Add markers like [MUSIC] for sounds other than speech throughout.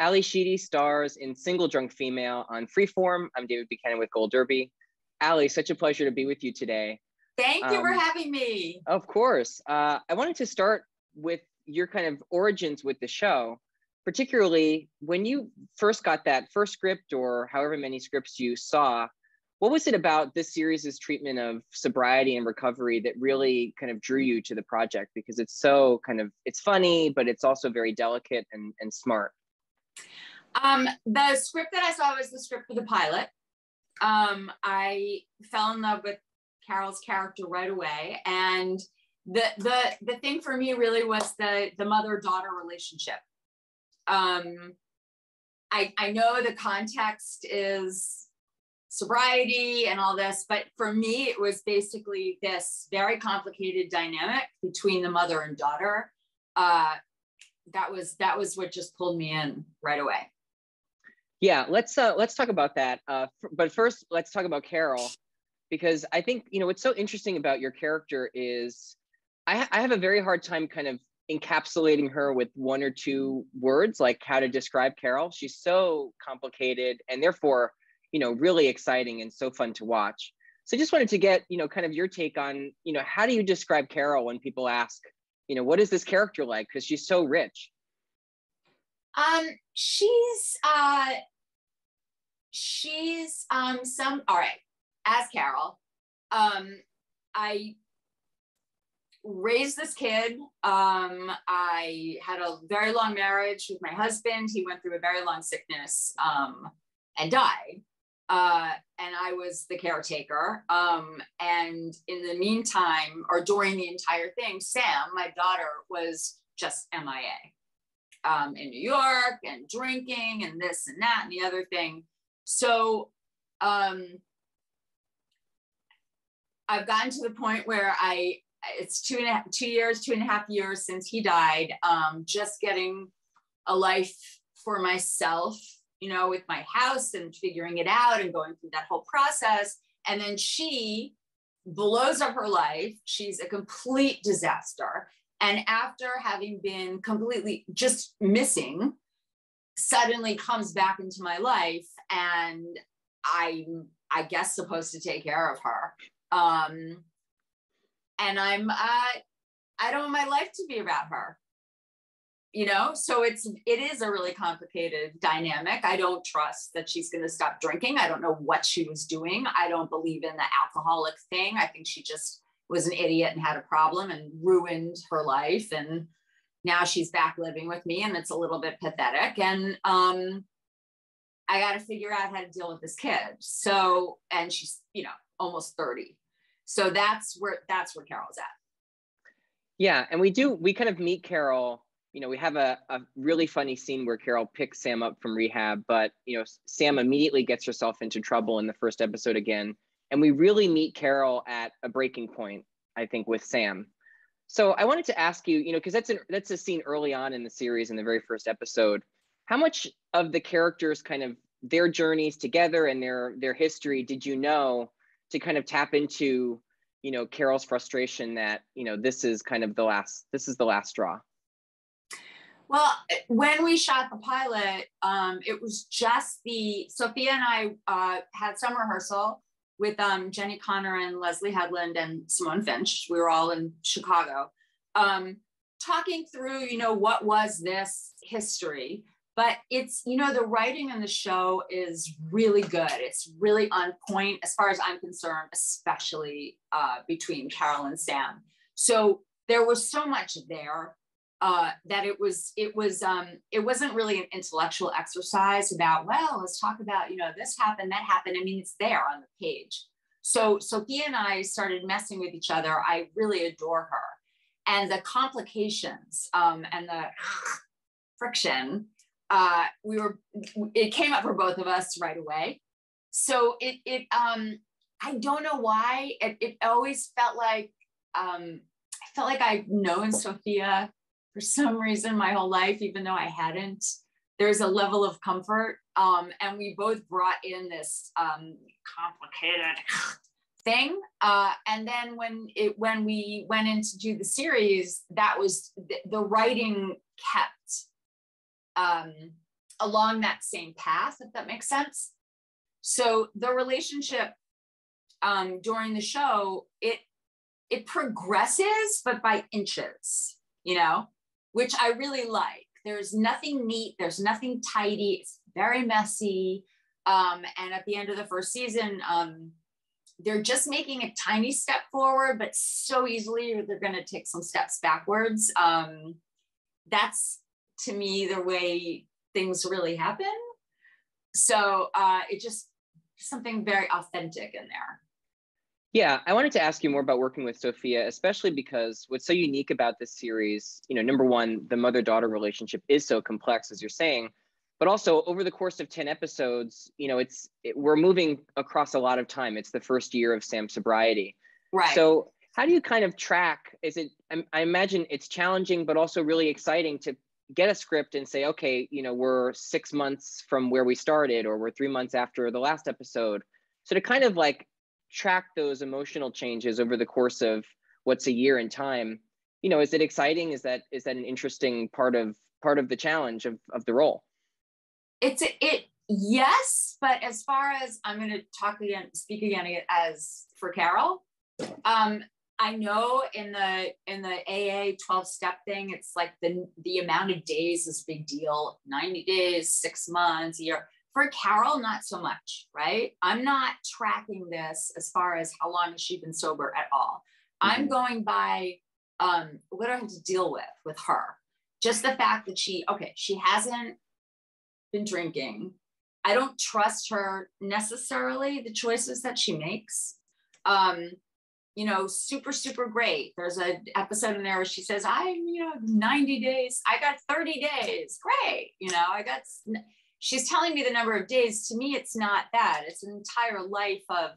Ally Sheedy stars in Single Drunk Female on Freeform. I'm David Buchanan with Gold Derby. Ally, such a pleasure to be with you today. Thank you um, for having me. Of course. Uh, I wanted to start with your kind of origins with the show, particularly when you first got that first script or however many scripts you saw. What was it about this series' treatment of sobriety and recovery that really kind of drew you to the project? Because it's so kind of it's funny, but it's also very delicate and, and smart. Um, the script that I saw was the script for the pilot. Um, I fell in love with Carol's character right away, and the the the thing for me really was the the mother daughter relationship. Um, I I know the context is sobriety and all this, but for me it was basically this very complicated dynamic between the mother and daughter. Uh, that was that was what just pulled me in right away. Yeah, let's uh, let's talk about that. Uh, f- but first, let's talk about Carol, because I think you know what's so interesting about your character is I, ha- I have a very hard time kind of encapsulating her with one or two words, like how to describe Carol. She's so complicated and therefore, you know, really exciting and so fun to watch. So I just wanted to get, you know, kind of your take on, you know, how do you describe Carol when people ask, you know, what is this character like? Because she's so rich. Um, she's uh she's um some all right, as Carol. Um, I raised this kid. Um, I had a very long marriage with my husband. He went through a very long sickness um, and died. Uh, and I was the caretaker. Um, and in the meantime, or during the entire thing, Sam, my daughter, was just MIA um, in New York and drinking and this and that and the other thing. So um, I've gotten to the point where I, it's two and a half, two years, two and a half years since he died, um, just getting a life for myself, you know, with my house and figuring it out and going through that whole process. And then she blows up her life. She's a complete disaster. And after having been completely just missing, suddenly comes back into my life and I'm, I guess, supposed to take care of her. Um, and I'm, uh, I don't want my life to be about her. You know, so it's it is a really complicated dynamic. I don't trust that she's going to stop drinking. I don't know what she was doing. I don't believe in the alcoholic thing. I think she just was an idiot and had a problem and ruined her life and now she's back living with me and it's a little bit pathetic and um i got to figure out how to deal with this kid so and she's you know almost 30 so that's where that's where carol's at yeah and we do we kind of meet carol you know we have a, a really funny scene where carol picks sam up from rehab but you know sam immediately gets herself into trouble in the first episode again and we really meet Carol at a breaking point, I think, with Sam. So I wanted to ask you, you know, because that's an that's a scene early on in the series in the very first episode. How much of the characters kind of their journeys together and their their history did you know to kind of tap into, you know, Carol's frustration that, you know, this is kind of the last this is the last straw? Well, when we shot the pilot, um, it was just the Sofia and I uh, had some rehearsal with um, Jenni Konner and Leslye Headland and Simone Finch. We were all in Chicago, um, talking through, you know, what was this history. But it's, you know, the writing in the show is really good. It's really on point as far as I'm concerned, especially uh, between Carol and Sam. So there was so much there uh, that it was it was um, it wasn't really an intellectual exercise about well let's talk about you know this happened that happened. I mean it's there on the page. So sofia and i started messing with each other. I really adore her. And the complications um, and the friction uh, we were it came up for both of us right away. So it it um i don't know why. It, it always felt like um i felt like i've known sofia for some reason my whole life, even though I hadn't. There's a level of comfort. Um, and we both brought in this um, complicated [SIGHS] thing. Uh, and then when it when we went in to do the series, that was the, the writing kept um, along that same path, if that makes sense. So the relationship um, during the show, it it progresses, but by inches, you know, which I really like. There's nothing neat, there's nothing tidy, it's very messy. Um, and at the end of the first season, um, they're just making a tiny step forward, but so easily they're going to take some steps backwards. Um, that's to me the way things really happen. So uh, it just something very authentic in there. Yeah, I wanted to ask you more about working with Sofia, especially because what's so unique about this series, you know, number one, the mother daughter relationship is so complex, as you're saying, but also over the course of 10 episodes, you know, it's it, we're moving across a lot of time. It's the first year of Sam's sobriety. Right. So, how do you kind of track? Is it, I, I imagine it's challenging, but also really exciting to get a script and say, okay, you know, we're six months from where we started, or we're three months after the last episode. So, to kind of like track those emotional changes over the course of what's a year in time you know is it exciting? Is that is that an interesting part of part of the challenge of, of the role? It's it yes but as far as i'm going to talk again speak again as for carol. Um i know in the in the aa 12 step thing it's like the the amount of days is big deal. 90 days six months a year for Carol, not so much, right? I'm not tracking this as far as how long has she been sober at all. Mm-hmm. I'm going by um, what do I have to deal with with her? Just the fact that she, okay, she hasn't been drinking. I don't trust her necessarily, the choices that she makes. Um, you know, super, super great. There's an episode in there where she says, I'm, you know, 90 days, I got 30 days. Great. You know, I got, she's telling me the number of days. To me it's not that. It's an entire life of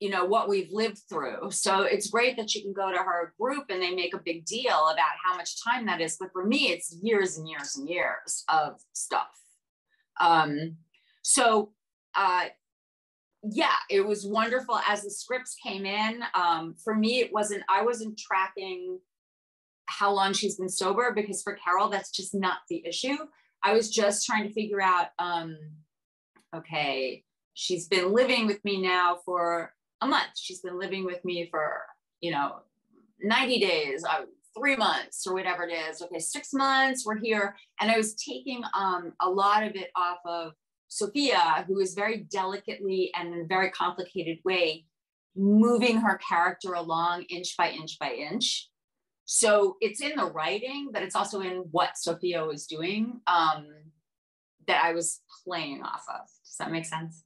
you know what we've lived through. So it's great that she can go to her group and they make a big deal about how much time that is. But for me it's years and years and years of stuff. Um so uh yeah it was wonderful as the scripts came in. Um for me it wasn't i wasn't tracking how long she's been sober because for carol that's just not the issue I was just trying to figure out, um, okay, she's been living with me now for a month. She's been living with me for, you know, 90 days, uh, three months or whatever it is. Okay, six months, we're here. And I was taking um, a lot of it off of Sofia, who is very delicately and in a very complicated way moving her character along inch by inch by inch. So it's in the writing, but it's also in what Sofia was doing um, that I was playing off of. Does that make sense?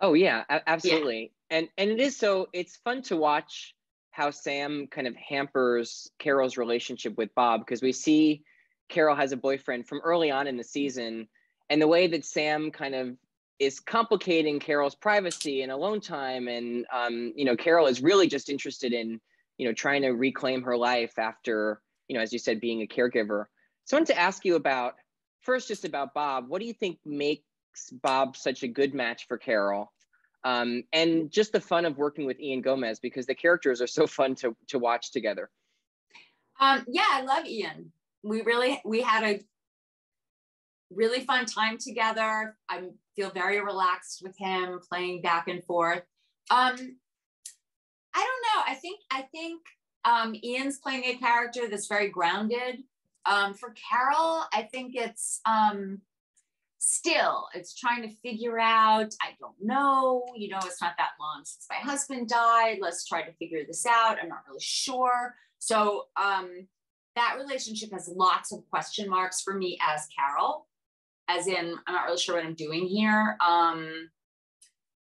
Oh yeah, absolutely. Yeah. And and it is so it's fun to watch how Sam kind of hampers Carol's relationship with Bob because we see Carol has a boyfriend from early on in the season, and the way that Sam kind of is complicating Carol's privacy and alone time, and um, you know Carol is really just interested in you know, trying to reclaim her life after, you know, as you said, being a caregiver. So I wanted to ask you about first, just about Bob. What do you think makes Bob such a good match for Carol? Um, and just the fun of working with Ian Gomez because the characters are so fun to to watch together. Um, yeah, I love Ian. We really we had a really fun time together. I feel very relaxed with him playing back and forth. Um, I don't know. I think I think um, Ian's playing a character that's very grounded. Um, for Carol, I think it's um, still it's trying to figure out. I don't know. You know, it's not that long since my husband died. Let's try to figure this out. I'm not really sure. So um, that relationship has lots of question marks for me as Carol, as in I'm not really sure what I'm doing here. Um,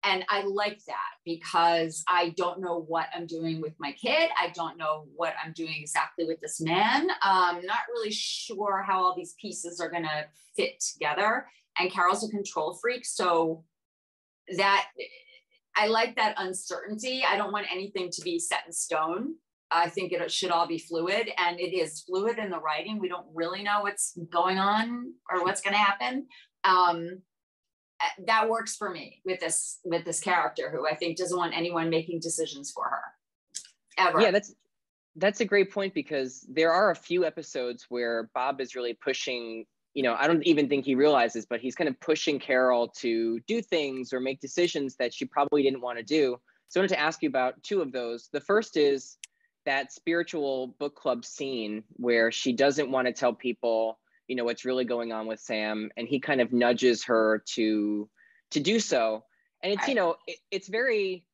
and I like that because I don't know what I'm doing with my kid. I don't know what I'm doing exactly with this man. Um, not really sure how all these pieces are going to fit together. And Carol's a control freak. So that I like that uncertainty. I don't want anything to be set in stone. I think it should all be fluid, and it is fluid in the writing. We don't really know what's going on or what's going to happen. Um, that works for me with this with this character who I think doesn't want anyone making decisions for her ever. Yeah, that's that's a great point because there are a few episodes where Bob is really pushing you know, I don't even think he realizes, but he's kind of pushing Carol to do things or make decisions that she probably didn't want to do. So I wanted to ask you about two of those. The first is that spiritual book club scene where she doesn't want to tell people, you know, what's really going on with Sam, and he kind of nudges her to to do so. And it's, you know, it, it's very,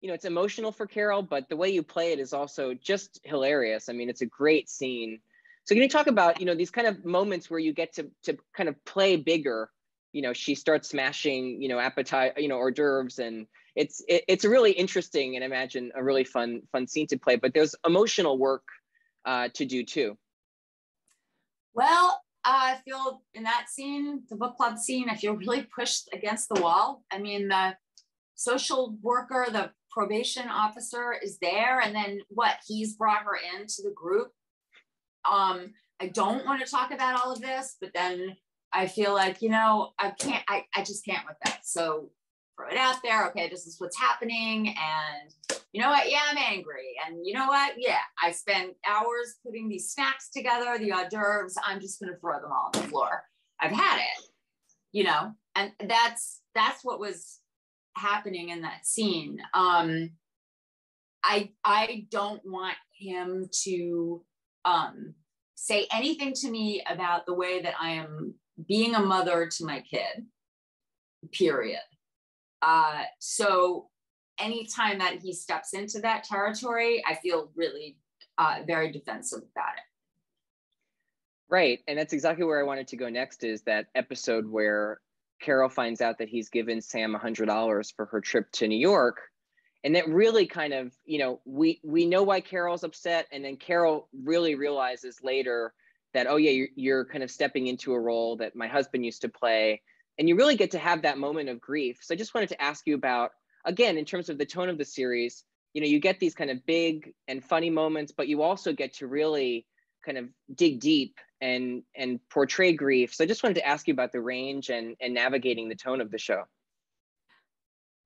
you know, it's emotional for Carol, but the way you play it is also just hilarious. I mean, it's a great scene. So can you talk about, you know, these kind of moments where you get to to kind of play bigger? You know, she starts smashing, you know, appetite, you know, hors d'oeuvres, and it's it, it's a really interesting and imagine a really fun fun scene to play. But there's emotional work uh, to do too. Well, I feel in that scene, the book club scene, I feel really pushed against the wall. I mean, the social worker, the probation officer is there, and then what? He's brought her into the group. Um, I don't want to talk about all of this, but then I feel like, you know, I can't, I, I just can't with that. So throw it out there. Okay, this is what's happening. And you know what? Yeah, I'm angry. And you know what? Yeah, I spent hours putting these snacks together, the hors d'oeuvres. I'm just going to throw them all on the floor. I've had it, you know, and that's that's what was happening in that scene. Um, I I don't want him to um, say anything to me about the way that I am being a mother to my kid. Period. Uh, so anytime that he steps into that territory, I feel really uh, very defensive about it. Right. And that's exactly where I wanted to go next is that episode where Carol finds out that he's given Sam $100 for her trip to New York. And that really kind of, you know, we we know why Carol's upset and then Carol really realizes later that oh yeah, you're, you're kind of stepping into a role that my husband used to play and you really get to have that moment of grief. So I just wanted to ask you about again in terms of the tone of the series. You know, you get these kind of big and funny moments, but you also get to really kind of dig deep and and portray grief. So I just wanted to ask you about the range and and navigating the tone of the show.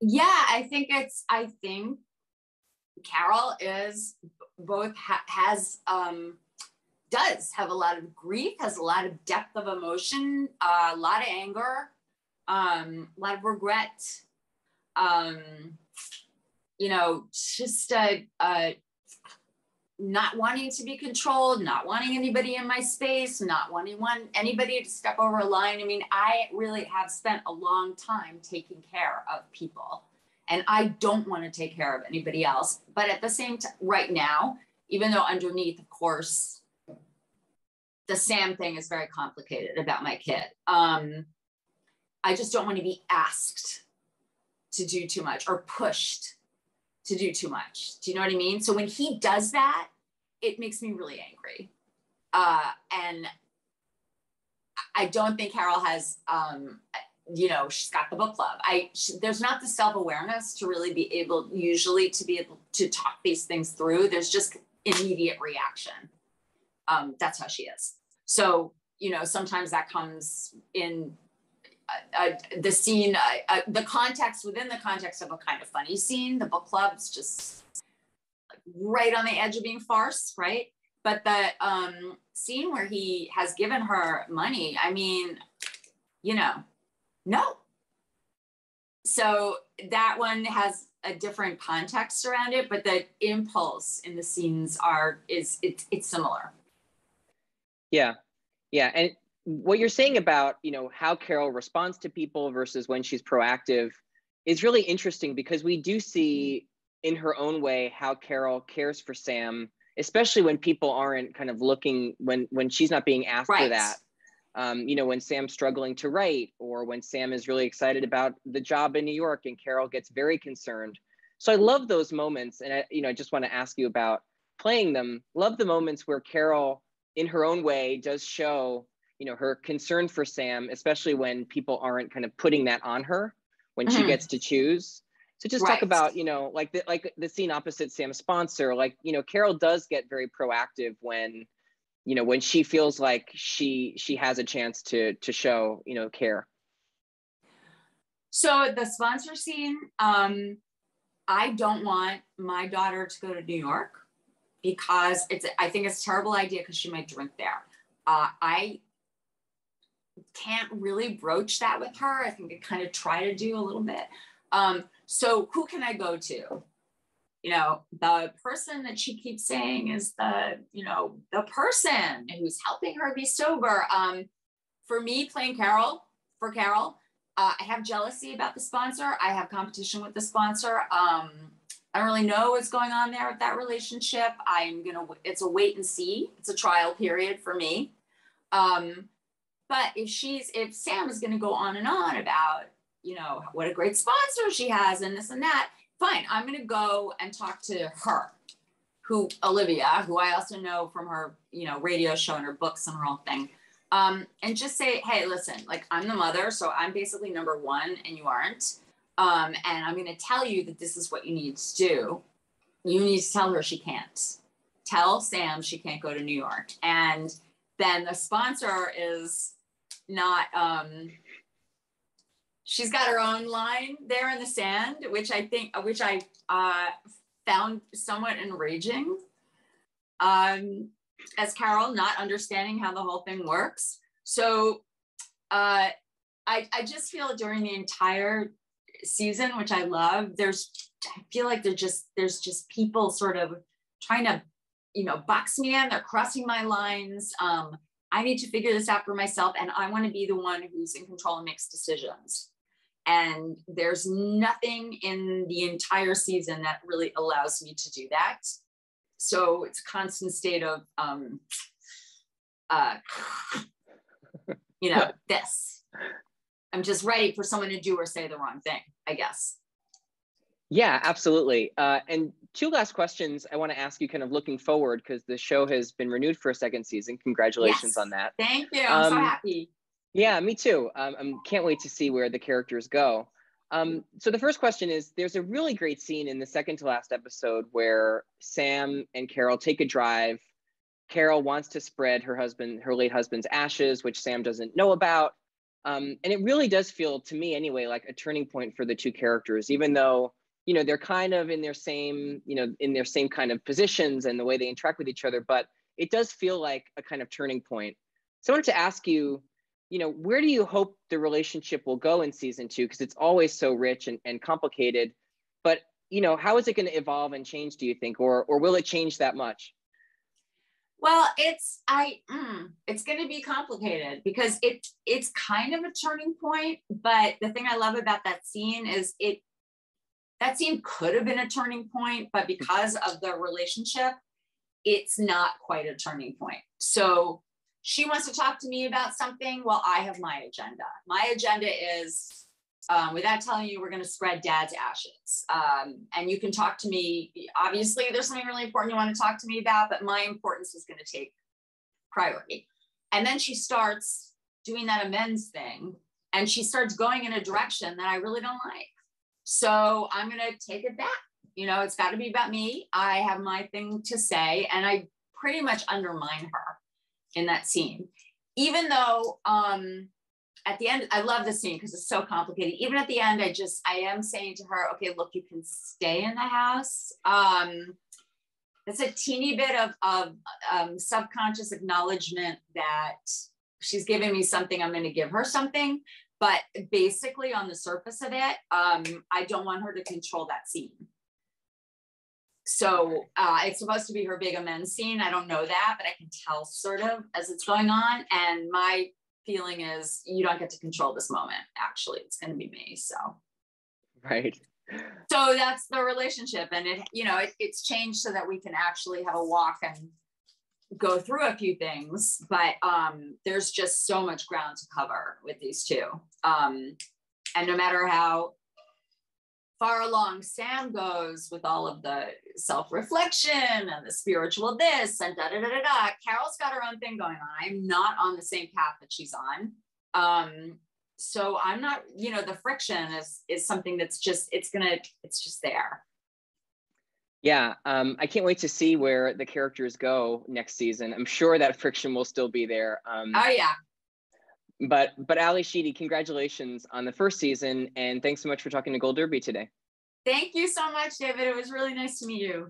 Yeah, I think it's I think Carol is both ha- has um does have a lot of grief, has a lot of depth of emotion, uh, a lot of anger, um, a lot of regret, um, you know, just uh, uh, not wanting to be controlled, not wanting anybody in my space, not wanting one, anybody to step over a line. I mean, I really have spent a long time taking care of people and I don't want to take care of anybody else. But at the same time, right now, even though underneath, of course, the Sam thing is very complicated about my kid. Um, I just don't want to be asked to do too much or pushed to do too much. Do you know what I mean? So when he does that, it makes me really angry. Uh, and I don't think Carol has, um, you know, she's got the book club. I she, there's not the self awareness to really be able, usually, to be able to talk these things through. There's just immediate reaction. Um, that's how she is. So you know, sometimes that comes in uh, the scene, uh, the context within the context of a kind of funny scene. The book club's just like right on the edge of being farce, right? But the um, scene where he has given her money, I mean, you know, no. So that one has a different context around it, but the impulse in the scenes are is it's it's similar. Yeah, yeah, and what you're saying about you know how carol responds to people versus when she's proactive is really interesting because we do see in her own way how carol cares for sam especially when people aren't kind of looking when when she's not being asked right. for that. Um, you know when sam's struggling to write or when sam is really excited about the job in new york and carol gets very concerned. So i love those moments and i you know i just want to ask you about playing them. Love the moments where carol in her own way does show you know her concern for sam especially when people aren't kind of putting that on her when mm-hmm. she gets to choose so just right. talk about you know like the like the scene opposite sam's sponsor like you know carol does get very proactive when you know when she feels like she she has a chance to to show you know care so the sponsor scene um i don't want my daughter to go to new york because it's i think it's a terrible idea because she might drink there uh, i can't really broach that with her. I think I kind of try to do a little bit. Um, so who can I go to? You know, the person that she keeps saying is the, you know, the person who's helping her be sober. Um, for me, playing Carol, for Carol, uh, I have jealousy about the sponsor. I have competition with the sponsor. Um, I don't really know what's going on there with that relationship. I'm gonna. It's a wait and see. It's a trial period for me. Um, but if she's if Sam is gonna go on and on about you know what a great sponsor she has and this and that, fine. I'm gonna go and talk to her, who Olivia, who I also know from her you know radio show and her books and her whole thing um, and just say, hey, listen, like I'm the mother, so I'm basically number one and you aren't. Um, and I'm going to tell you that this is what you need to do. You need to tell her she can't. Tell Sam she can't go to New York. And then the sponsor is not, um, she's got her own line there in the sand, which I think, which I uh, found somewhat enraging. Um, as Carol, not understanding how the whole thing works. So uh, I, I just feel during the entire season, which I love, there's I feel like there's just there's just people sort of trying to, you know, box me in. They're crossing my lines. Um, I need to figure this out for myself, and I want to be the one who's in control and makes decisions. And there's nothing in the entire season that really allows me to do that. So it's a constant state of, um, uh, you know, [LAUGHS] this. I'm just ready for someone to do or say the wrong thing, I guess. Yeah, absolutely. Uh, and two last questions I want to ask you, kind of looking forward, because the show has been renewed for a second season. Congratulations yes. on that. Thank you. I'm um, so happy. Yeah, me too. Um, I can't wait to see where the characters go. Um, so the first question is there's a really great scene in the second to last episode where Sam and Carol take a drive. Carol wants to spread her husband, her late husband's ashes, which Sam doesn't know about. Um, and it really does feel to me anyway like a turning point for the two characters, even though you know they're kind of in their same, you know, in their same kind of positions and the way they interact with each other, but it does feel like a kind of turning point. So I wanted to ask you, you know, where do you hope the relationship will go in season two? Because it's always so rich and, and complicated. But you know, how is it going to evolve and change? Do you think, or or will it change that much? Well, it's I mm, it's going to be complicated because it it's kind of a turning point. But the thing I love about that scene is it that scene could have been a turning point, but because of the relationship, it's not quite a turning point. So she wants to talk to me about something. Well, I have my agenda. My agenda is, um, without telling you, we're going to spread dad's ashes. Um, and you can talk to me. Obviously, there's something really important you want to talk to me about, but my importance is going to take priority. And then she starts doing that amends thing and she starts going in a direction that I really don't like. So I'm going to take it back. You know, it's got to be about me. I have my thing to say, and I pretty much undermine her in that scene. Even though um, at the end, I love the scene because it's so complicated. Even at the end, I just, I am saying to her, okay, look, you can stay in the house. Um, it's a teeny bit of, of um, subconscious acknowledgement that she's giving me something, I'm going to give her something. But basically, on the surface of it, um, I don't want her to control that scene. So uh, it's supposed to be her big amends scene. I don't know that, but I can tell sort of as it's going on. And my feeling is you don't get to control this moment. Actually, it's going to be me. So, right. So that's the relationship, and it you know it, it's changed so that we can actually have a walk and go through a few things. But um, there's just so much ground to cover with these two. Um, and no matter how far along Sam goes with all of the self reflection and the spiritual this and da da da da da. Carol's got her own thing going on. I'm not on the same path that she's on. Um, so I'm not, you know, the friction is is something that's just it's gonna it's just there. Yeah, um, I can't wait to see where the characters go next season. I'm sure that [LAUGHS] friction will still be there. Um, oh yeah, but but Ally Sheedy, congratulations on the first season, and thanks so much for talking to Gold Derby today. Thank you so much, David. It was really nice to meet you.